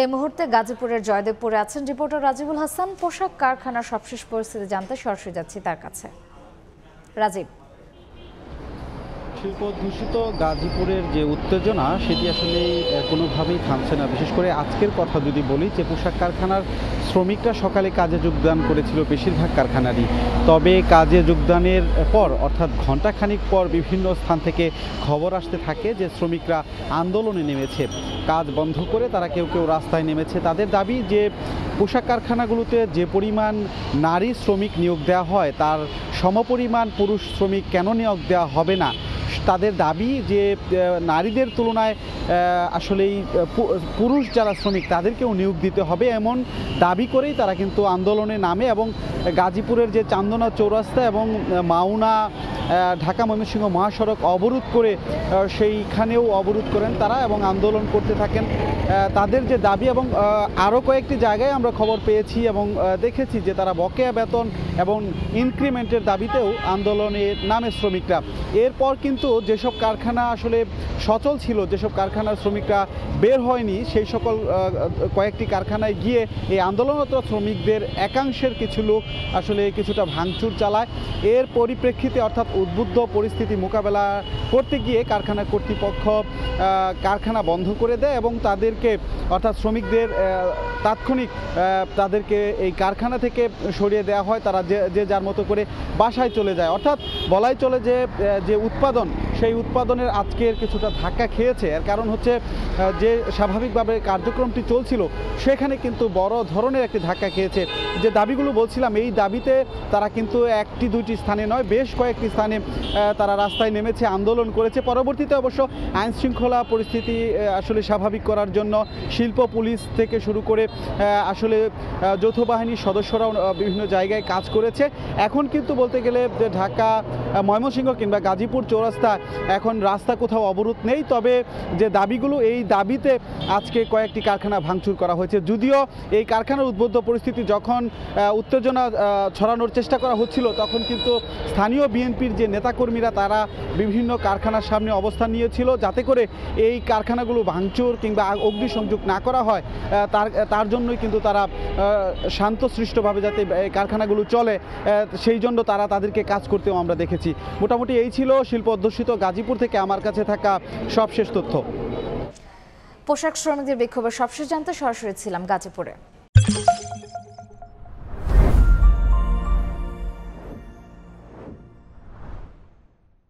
এই মুহূর্তে গাজীপুরের জয়দেবপুরে আছেন রিপোর্টার রাজিবুল হাসান। পোশাক কারখানার সবশেষ পরিস্থিতি জানতে সরাসরি যাচ্ছি তার কাছে। রাজীব। শিল্প দূষিত গাজীপুরের যে উত্তেজনা, সেটি আসলে কোনোভাবেই থামছে না। বিশেষ করে আজকের কথা যদি বলি, যে পোশাক কারখানার শ্রমিকরা সকালে কাজে যোগদান করেছিল বেশিরভাগ কারখানারই। তবে কাজে যোগদানের পর, অর্থাৎ ঘণ্টাখানিক পর বিভিন্ন স্থান থেকে খবর আসতে থাকে যে শ্রমিকরা আন্দোলনে নেমেছে। কাজ বন্ধ করে তারা কেউ কেউ রাস্তায় নেমেছে। তাদের দাবি যে, পোশাক কারখানাগুলোতে যে পরিমাণ নারী শ্রমিক নিয়োগ দেওয়া হয়, তার সমপরিমাণ পুরুষ শ্রমিক কেন নিয়োগ দেওয়া হবে না? তাদের দাবি যে নারীদের তুলনায় আসলেই পুরুষ যারা শ্রমিক, তাদেরকেও নিয়োগ দিতে হবে এমন দাবি করেই তারা কিন্তু আন্দোলনে নামে এবং গাজীপুরের যে চান্দনা চৌরাস্তা এবং মাওনা ঢাকা ময়মনসিংহ মহাসড়ক অবরোধ করে সেইখানেও অবরোধ করেন তারা এবং আন্দোলন করতে থাকেন। তাদের যে দাবি এবং আরও কয়েকটি জায়গায় আমরা খবর পেয়েছি এবং দেখেছি যে তারা বকেয়া বেতন এবং ইনক্রিমেন্টের দাবিতেও আন্দোলনে নামে শ্রমিকরা। এরপর কিন্তু যেসব কারখানা আসলে সচল ছিল, যেসব কারখানার শ্রমিকরা বের হয়নি, সেই সকল কয়েকটি কারখানায় গিয়ে এই আন্দোলনরত শ্রমিকদের একাংশের কিছু লোক আসলে কিছুটা ভাঙচুর চালায়। এর পরিপ্রেক্ষিতে অর্থাৎ উদ্বুদ্ধ পরিস্থিতি মোকাবেলা করতে গিয়ে কারখানা কর্তৃপক্ষ কারখানা বন্ধ করে দেয় এবং তাদেরকে অর্থাৎ শ্রমিকদের তাৎক্ষণিক তাদেরকে এই কারখানা থেকে সরিয়ে দেওয়া হয়। তারা যে যে যার মতো করে বাসায় চলে যায়। অর্থাৎ বলাই চলে যে যে উৎপাদন সেই উৎপাদনের আজকের কিছুটা ধাক্কা খেয়েছে। এর কারণ হচ্ছে যে স্বাভাবিকভাবে কার্যক্রমটি চলছিল, সেখানে কিন্তু বড় ধরনের একটি ধাক্কা খেয়েছে। যে দাবিগুলো বলছিলাম, এই দাবিতে তারা কিন্তু একটি, দুইটি স্থানে নয়, বেশ কয়েকটি স্থানে তারা রাস্তায় নেমেছে, আন্দোলন করেছে। পরবর্তীতে অবশ্য আইন শৃঙ্খলা পরিস্থিতি আসলে স্বাভাবিক করার জন্য শিল্প পুলিশ থেকে শুরু করে আসলে যৌথ বাহিনীর সদস্যরাও বিভিন্ন জায়গায় কাজ করেছে। এখন কিন্তু বলতে গেলে ঢাকা ময়মনসিংহ কিংবা গাজীপুর চৌরাস্তা এখন রাস্তা কোথাও অবরোধ নেই তবে যে দাবিগুলো এই দাবিতে আজকে কয়েকটি কারখানা ভাঙচুর করা হয়েছে। যদিও এই কারখানার উদ্বুদ্ধ পরিস্থিতি যখন উত্তেজনা ছড়ানোর চেষ্টা করা হচ্ছিল তখন কিন্তু স্থানীয় বিএনপির যে নেতাকর্মীরা তারা বিভিন্ন কারখানার সামনে অবস্থান নিয়েছিল যাতে করে এই কারখানাগুলো ভাঙচুর কিংবা অগ্নিসংযোগ না করা হয় তার তার জন্যই কিন্তু তারা আহ, শান্তশৃষ্টভাবে যাতে কারখানাগুলো চলে সেই জন্য তারা তাদেরকে কাজ করতেও আমরা দেখেছি। মোটামুটি এই ছিল শিল্প অধ্যুষিত গাজীপুর থেকে আমার কাছে থাকা সবশেষ তথ্য। পোশাক শ্রমিকদের বিক্ষোভের সবশেষ জানতে সরাসরি ছিলাম গাজীপুরে।